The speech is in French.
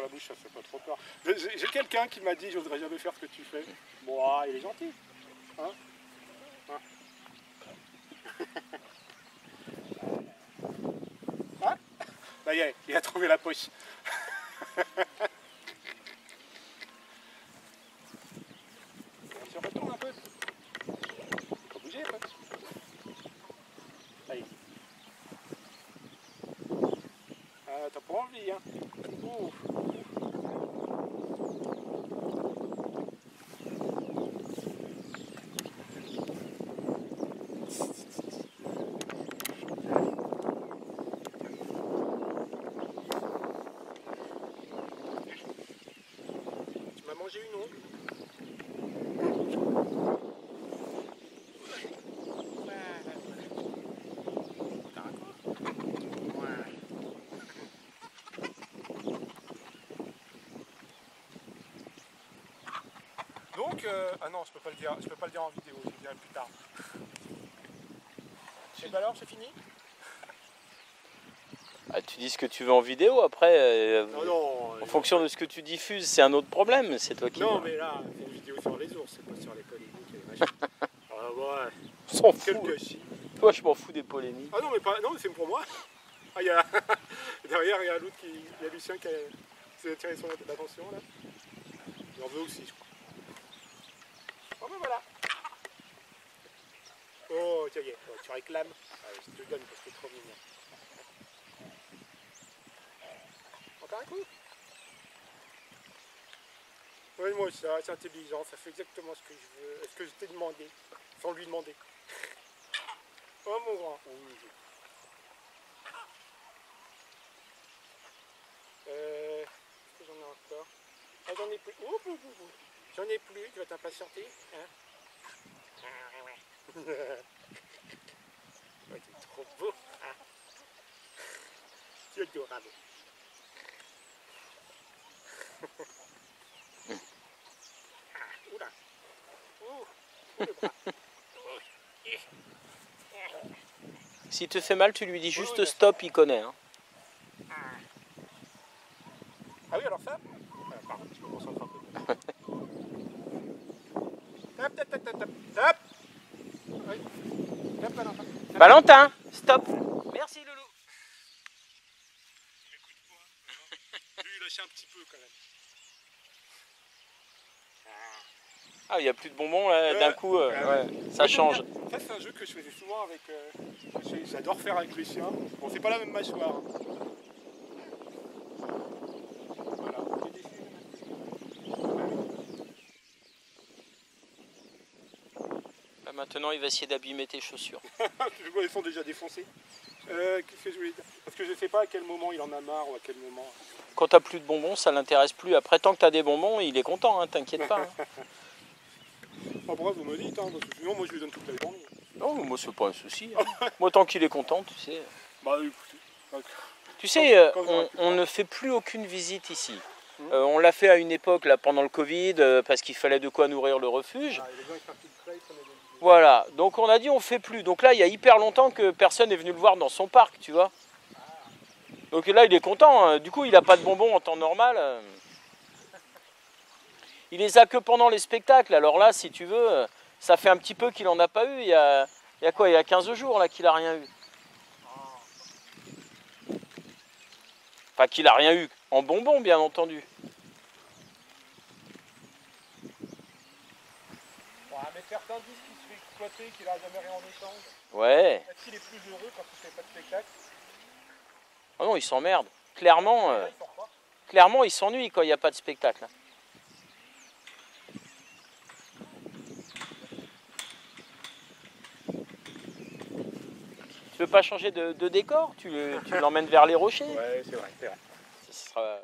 la bouche, ça fait pas trop peur. J'ai quelqu'un qui m'a dit j'oserais jamais faire ce que tu fais. Bon, ah, il est gentil. Hein Hein est, il a trouvé la poche. On se retourne un peu. Faut bouger un peu. Allez. Ah, t'as pas envie, hein Ouf. Une Ouais. Donc, euh, ah non, je peux pas le dire, je peux pas le dire en vidéo, je le dirai plus tard. Et alors, c'est fini? Ah, tu dis ce que tu veux en vidéo, après, euh, Non, non. en fonction de ce que tu diffuses, c'est un autre problème, c'est toi qui... Non, mais là, c'est une vidéo sur les ours, c'est pas sur les polémiques et les machins. ah ouais, On s'en fout. Moi, je m'en fous des polémiques. Ah non, mais pas, non, c'est pour moi. Ah, il y a, derrière, il y a l'autre qui, il y a Lucien qui a, a attiré son attention là. Il en veut aussi, je crois. Bon ben voilà. Oh, tiens. Oh, tu réclames. Ah, je te le donne parce que c'est trop mignon. Oui, moi ça, c'est intelligent, ça fait exactement ce que je veux, ce que je t'ai demandé, sans lui demander. Oh mon grand. Oui. Euh, est-ce que j'en ai encore? Ah, j'en ai plus. Ouh, ouh. J'en ai plus, tu vas t'impatienter. Hein? Oh, t'es trop beau. Hein? Tu es adorable. Ah, Oula. Ouh, ouh, le bras. S'il te fait mal, tu lui dis juste stop, il connaît. hein. Ah oui, alors ça ah, Pardon, je me concentre un peu. Tap, tap, tap, tap. Tap. Valentin, stop Merci, un petit peu quand même. Ah, il n'y a plus de bonbons, là, d'un Ouais. coup, euh, Ouais, ouais, ça change. Ça, c'est un jeu que je faisais souvent avec. euh, J'adore faire avec les chiens. Bon, c'est pas la même mâchoire. hein. Là, maintenant, il va essayer d'abîmer tes chaussures. Ils sont déjà défoncés. Euh, Qu'est-ce que je voulais dire? Parce que je sais pas à quel moment il en a marre ou à quel moment. Quand t'as plus de bonbons, ça l'intéresse plus. Après, tant que t'as des bonbons, il est content, hein, t'inquiète pas. hein. En bref, vous me dites, hein, parce que sinon, moi je lui donne toute la journée. Non, moi, c'est pas un souci. hein. Moi, tant qu'il est content, tu sais. Bah écoutez. Tu sais, euh, on, on ne fait plus aucune visite ici. Euh, on l'a fait à une époque, là, pendant le Covid, euh, parce qu'il fallait de quoi nourrir le refuge. ah, les gens ils. Voilà, donc on a dit on fait plus. Donc là, il y a hyper longtemps que personne n'est venu le voir dans son parc, tu vois. Donc là, il est content. hein. Du coup, il n'a pas de bonbons en temps normal. euh. Il les a que pendant les spectacles. Alors là, si tu veux, euh, ça fait un petit peu qu'il en a pas eu. Il y a, il y a quoi? Il y a 15 jours là qu'il a rien eu. Enfin, qu'il a rien eu. En bonbons, bien entendu. Ouais, mais certains disent qu'il se fait exploiter, qu'il a jamais rien en échange. Ouais. Est-ce qu'il est plus heureux quand il fait pas de spectacle? Oh non, il s'emmerde. Clairement, euh, clairement, il s'ennuie quand il n'y a pas de spectacle. Tu veux pas changer de, de décor? Tu, tu l'emmènes vers les rochers? Ouais, c'est vrai, c'est vrai. Ce sera,